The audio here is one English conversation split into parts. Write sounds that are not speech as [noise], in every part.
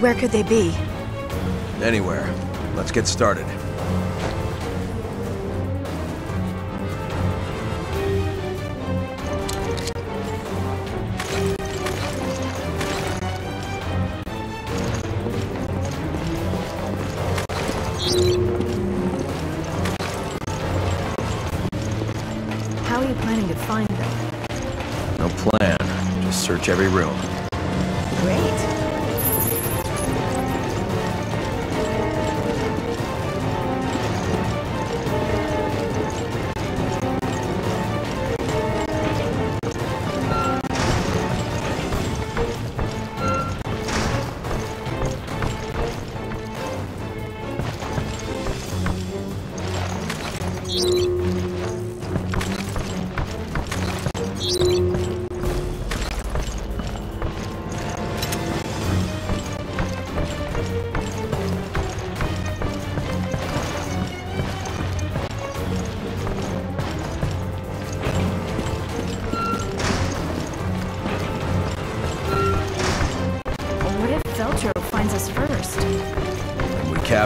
Where could they be? Anywhere. Let's get started. How are you planning to find them? No plan. Just search every room. Great.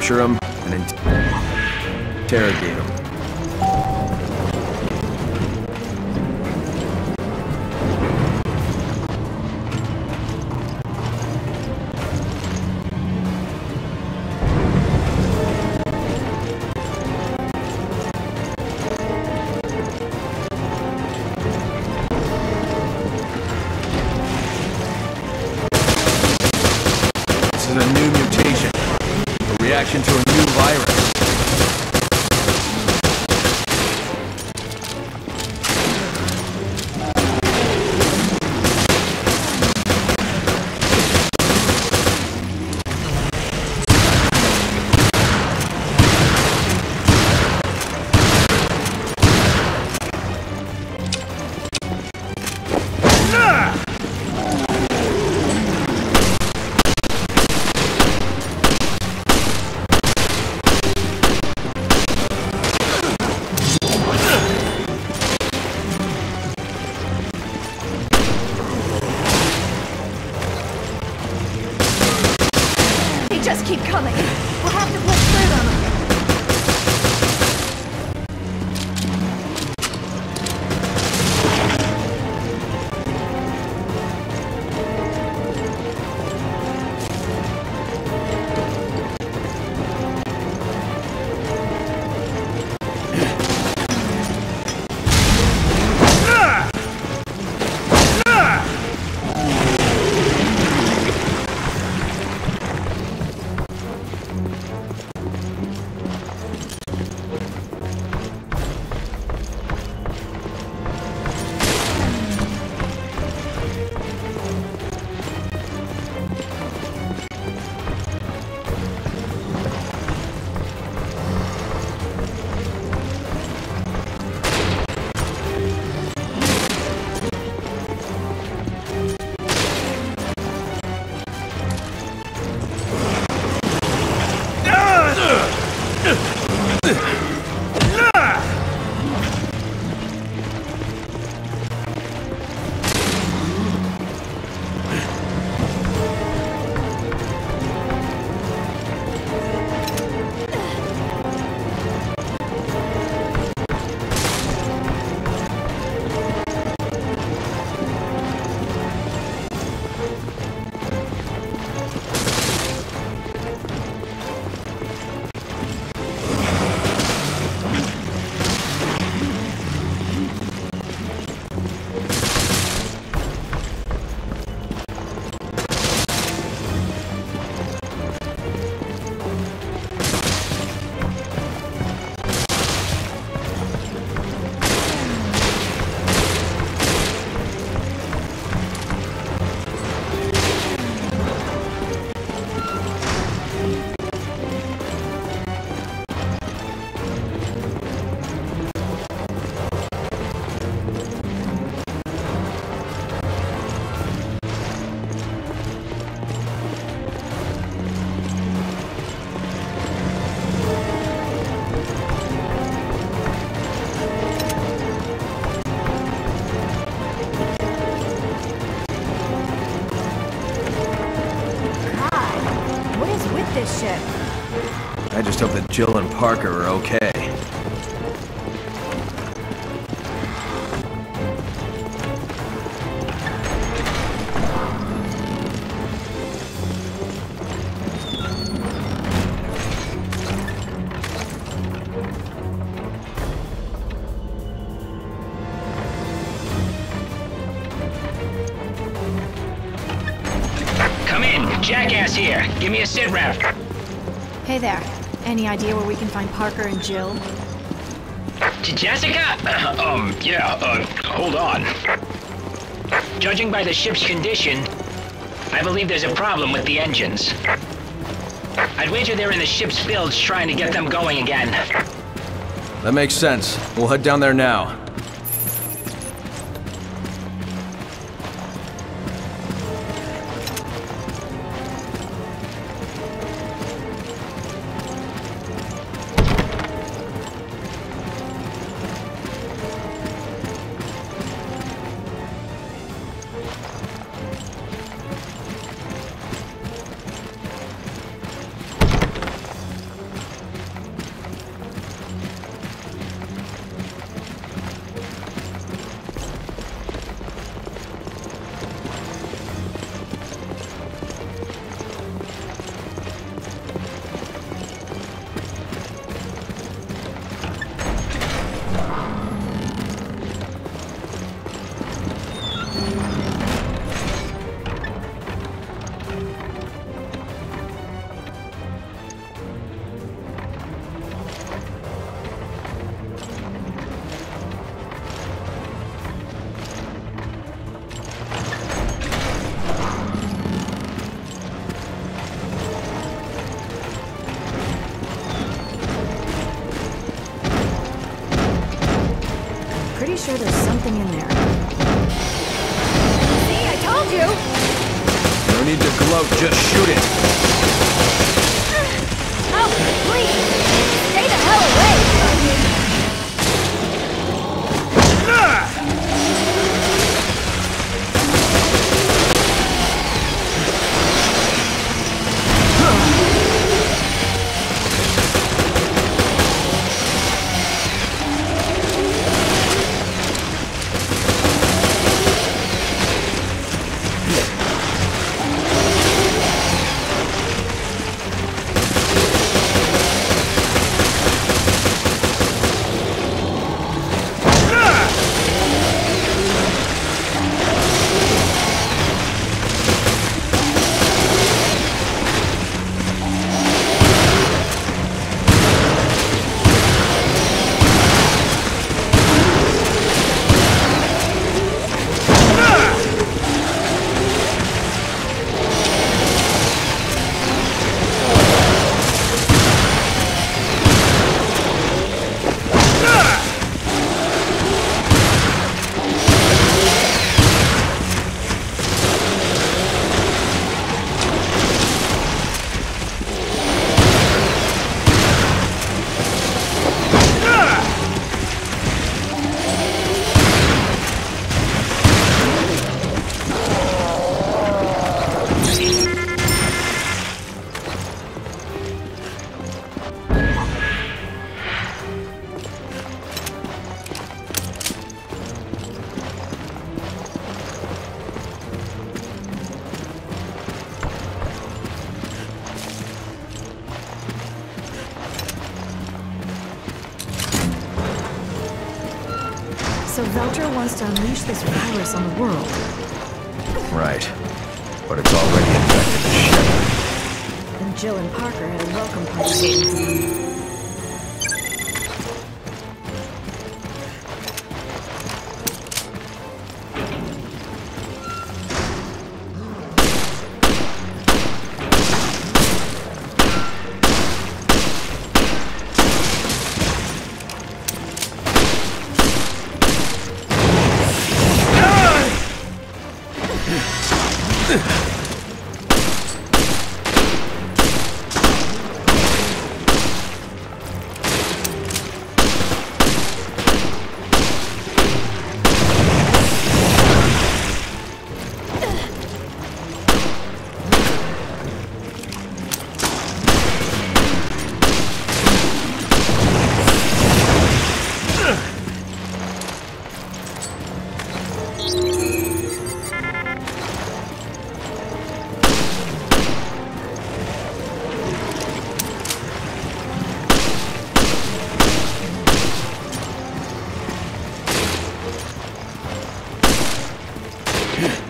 Capture him and in- interrogate him. Just hope that Jill and Parker are okay. Come in, Jackass here. Give me a sit rep. Hey there. Any idea where we can find Parker and Jill? To Jessica? [clears throat] Um, yeah, uh, hold on. Judging by the ship's condition, I believe there's a problem with the engines. I'd wager they're in the ship's bilge trying to get them going again. That makes sense. We'll head down there now. Sure there's something in there. See, I told you! No need to gloat, just shoot it. Oh, please! So Veltro wants to unleash this virus on the world. Right. But it's already infected the ship. And Jill and Parker had a welcome party Yeah. [laughs]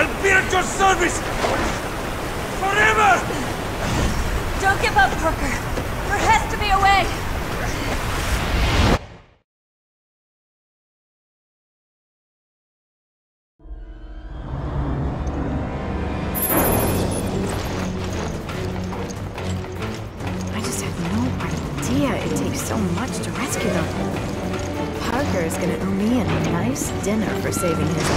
I'll be at your service! Forever! Don't give up, Parker. There has to be away! I just had no idea it takes so much to rescue them. Parker is gonna owe me a nice dinner way. I just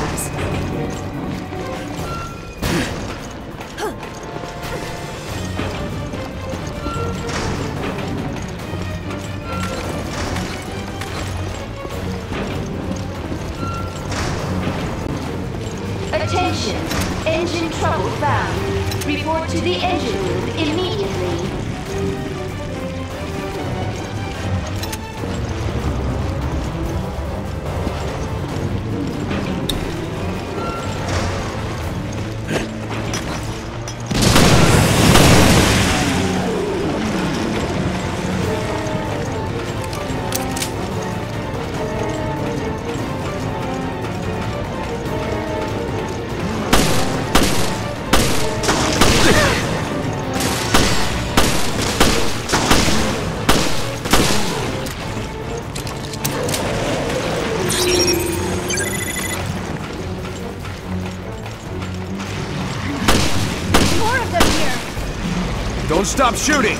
the engine Don't stop shooting!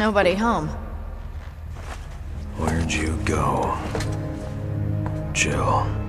Nobody home. Where'd you go? Jill.